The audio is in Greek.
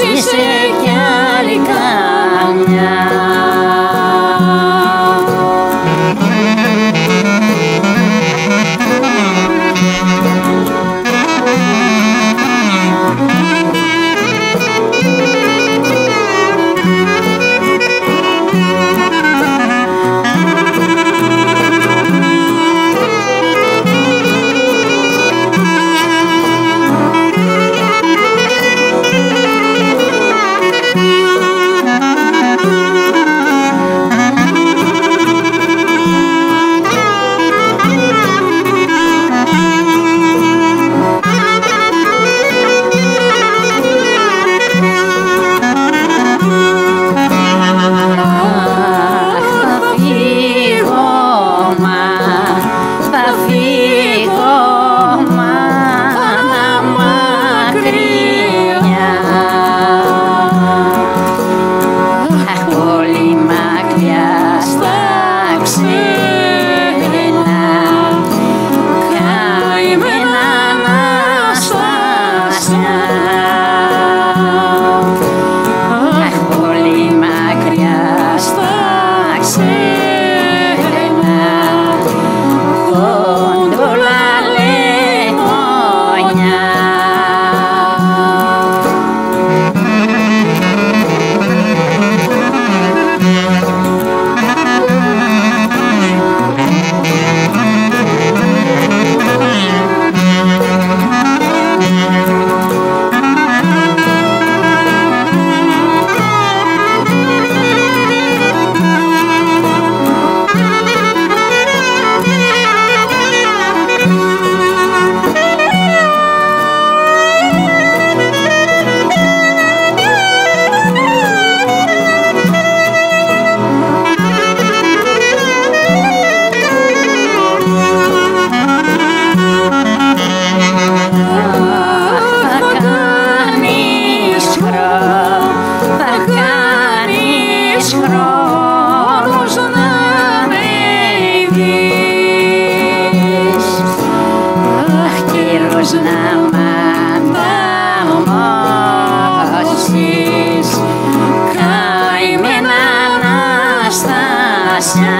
si se χρόνος να με δεις Αχ, καιρός να μ' αναμώσεις Καημένα Αναστασιά